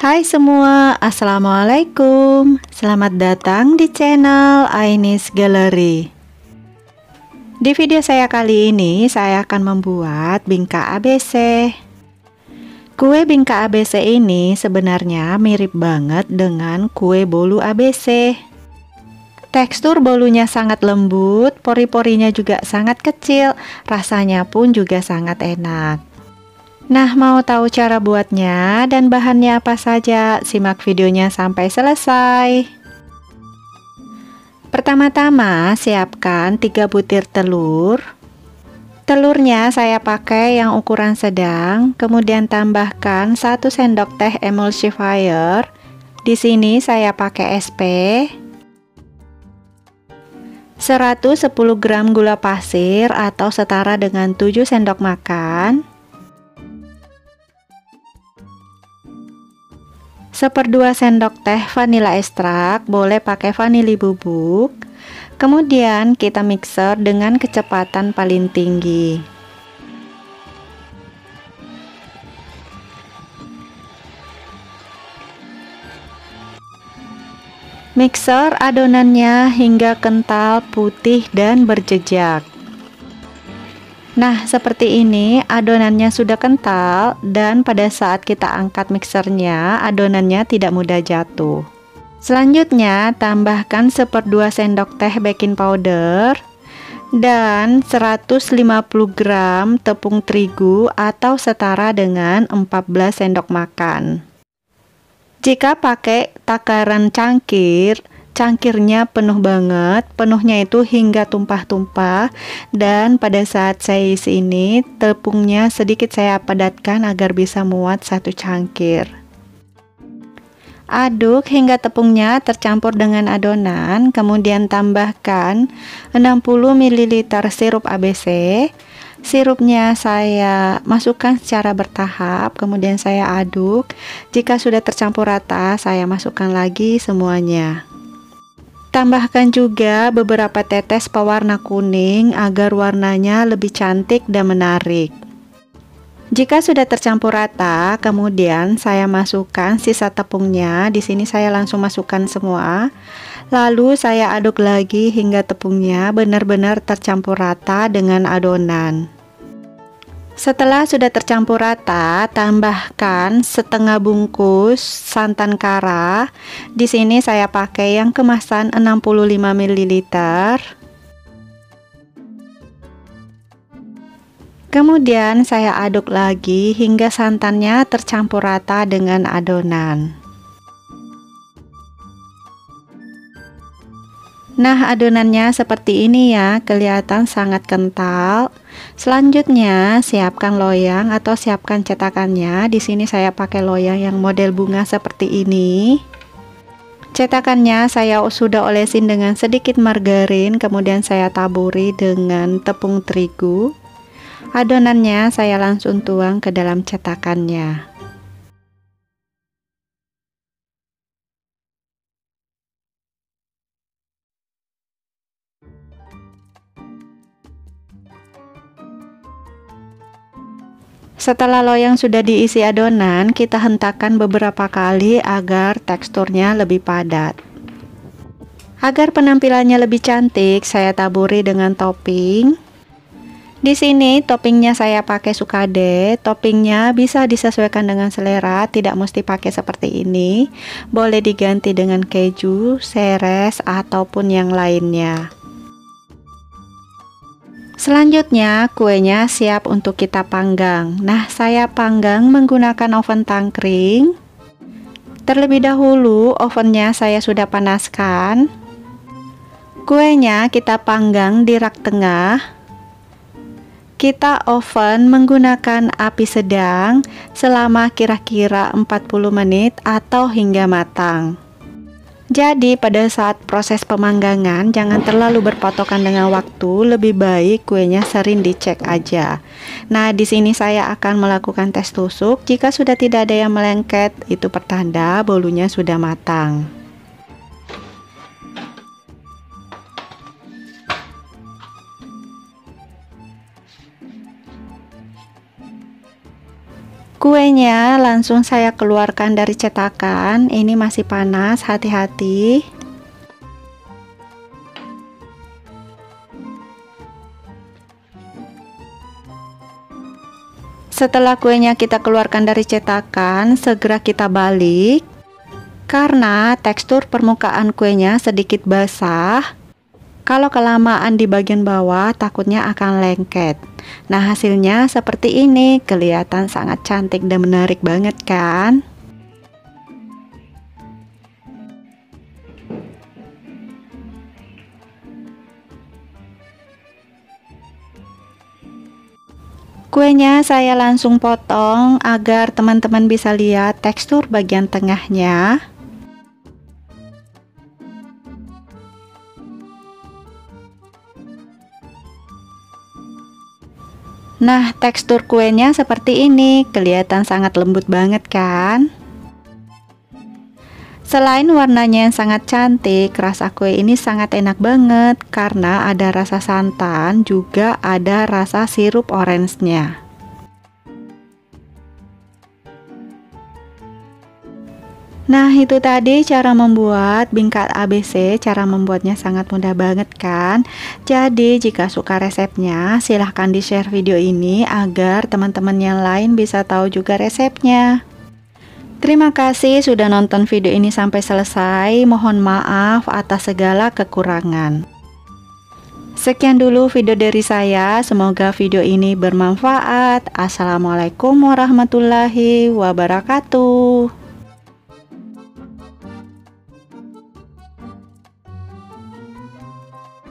Hai semua, Assalamualaikum. Selamat datang di channel Ainis Gallery. Di video saya kali ini, saya akan membuat bingka ABC Kue bingka ABC ini sebenarnya mirip banget dengan kue bolu ABC Tekstur bolunya sangat lembut, pori-porinya juga sangat kecil, rasanya pun juga sangat enak. Nah, mau tahu cara buatnya dan bahannya apa saja? Simak videonya sampai selesai. Pertama-tama, siapkan 3 butir telur. Telurnya saya pakai yang ukuran sedang, kemudian tambahkan 1 sendok teh emulsifier. Di sini saya pakai SP. 110 gram gula pasir atau setara dengan 7 sendok makan Seperdua sendok teh vanila ekstrak, boleh pakai vanili bubuk Kemudian kita mixer dengan kecepatan paling tinggi Mixer adonannya hingga kental, putih, dan berjejak. Nah, seperti ini adonannya sudah kental dan pada saat kita angkat mixernya, adonannya tidak mudah jatuh. Selanjutnya, tambahkan 1/2 sendok teh baking powder dan 150 gram tepung terigu atau setara dengan 14 sendok makan. Jika pakai takaran cangkir, cangkirnya penuh banget, penuhnya itu hingga tumpah-tumpah dan pada saat saya isi ini tepungnya sedikit saya padatkan agar bisa muat satu cangkir. Aduk hingga tepungnya tercampur dengan adonan, kemudian tambahkan 60 ml sirup ABC Sirupnya saya masukkan secara bertahap, kemudian saya aduk. Jika sudah tercampur rata, saya masukkan lagi semuanya. Tambahkan juga beberapa tetes pewarna kuning agar warnanya lebih cantik dan menarik. Jika sudah tercampur rata, kemudian saya masukkan sisa tepungnya. Di sini saya langsung masukkan semua. Lalu saya aduk lagi hingga tepungnya benar-benar tercampur rata dengan adonan. Setelah sudah tercampur rata, tambahkan setengah bungkus santan kara. Di sini saya pakai yang kemasan 65 ml. Kemudian saya aduk lagi hingga santannya tercampur rata dengan adonan. Nah, adonannya seperti ini ya, kelihatan sangat kental. Selanjutnya, siapkan loyang atau siapkan cetakannya. Di sini saya pakai loyang yang model bunga seperti ini. Cetakannya saya sudah olesin dengan sedikit margarin, kemudian saya taburi dengan tepung terigu. Adonannya saya langsung tuang ke dalam cetakannya. Setelah loyang sudah diisi adonan, kita hentakkan beberapa kali agar teksturnya lebih padat. Agar penampilannya lebih cantik, saya taburi dengan topping. Di sini toppingnya saya pakai sukade. Toppingnya bisa disesuaikan dengan selera, tidak mesti pakai seperti ini. Boleh diganti dengan keju, seres, ataupun yang lainnya. Selanjutnya, kuenya siap untuk kita panggang. Nah, saya panggang menggunakan oven tangkring. Terlebih dahulu, ovennya saya sudah panaskan. Kuenya kita panggang di rak tengah. Kita oven menggunakan api sedang selama kira-kira 40 menit atau hingga matang. Jadi pada saat proses pemanggangan jangan terlalu berpatokan dengan waktu, lebih baik kuenya sering dicek aja. Nah, di sini saya akan melakukan tes tusuk. Jika sudah tidak ada yang melengket, itu pertanda bolunya sudah matang. Kuenya langsung saya keluarkan dari cetakan. Ini masih panas, hati-hati. Setelah kuenya kita keluarkan dari cetakan, segera kita balik karena tekstur permukaan kuenya sedikit basah. Kalau kelamaan di bagian bawah, takutnya akan lengket. Nah, hasilnya seperti ini, kelihatan sangat cantik dan menarik banget kan? Kuenya saya langsung potong agar teman-teman bisa lihat tekstur bagian tengahnya. Nah, tekstur kuenya seperti ini, kelihatan sangat lembut banget kan? Selain warnanya yang sangat cantik, rasa kue ini sangat enak banget karena ada rasa santan, juga ada rasa sirup orange-nya. Nah itu tadi cara membuat bingkat ABC Cara membuatnya sangat mudah banget kan? Jadi jika suka resepnya silahkan di share video ini Agar teman-teman yang lain bisa tahu juga resepnya. Terima kasih sudah nonton video ini sampai selesai. Mohon maaf atas segala kekurangan. Sekian dulu video dari saya, semoga video ini bermanfaat. Assalamualaikum warahmatullahi wabarakatuh.